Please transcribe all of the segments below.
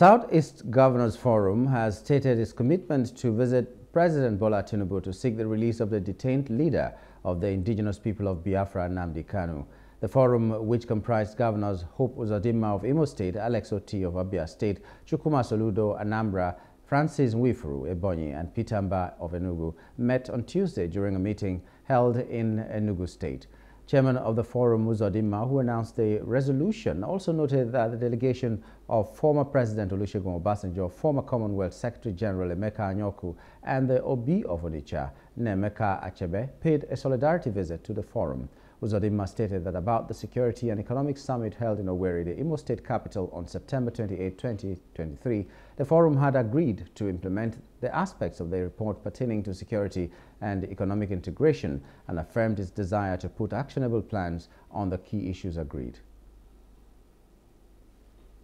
Southeast Governors Forum has stated its commitment to visit President Bola Tinubu to seek the release of the detained leader of the indigenous people of Biafra, Nnamdi Kanu. The forum, which comprised Governors Hope Uzodimma of Imo State, Alex Otti of Abia State, Chukwuma Soludo, Anambra, Francis Nwifuru, Ebonyi, and Peter of Enugu, met on Tuesday during a meeting held in Enugu State. Chairman of the forum, Uzodimma, who announced the resolution, also noted that the delegation of former President Olusegun Obasanjo, former Commonwealth Secretary General Emeka Anyaoku, and the Obi of Onitsha, Nnaemeka Achebe, paid a solidarity visit to the forum. Uzodimma stated that about the Security and Economic Summit held in Owerri, the Imo State capital, on September 28, 2023, the forum had agreed to implement the aspects of the report pertaining to security and economic integration and affirmed its desire to put actionable plans on the key issues agreed.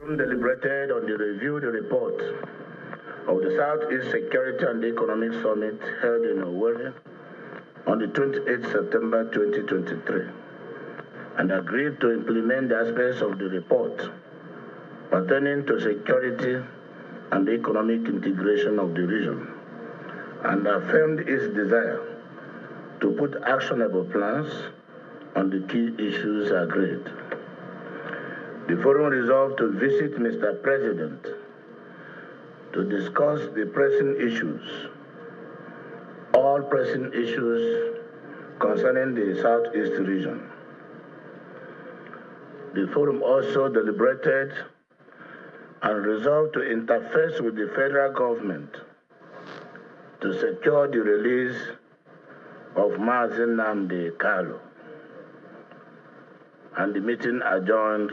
deliberated on the reviewed report of the Southeast Security and Economic Summit held in Owerri on the 28th September 2023 and agreed to implement the aspects of the report pertaining to security and economic integration of the region and affirmed its desire to put actionable plans on the key issues agreed. The forum resolved to visit Mr. President to discuss the pressing issues all pressing issues concerning the Southeast region. The forum also deliberated and resolved to interface with the federal government to secure the release of Mazi Nnamdi Kanu. And the meeting adjourned.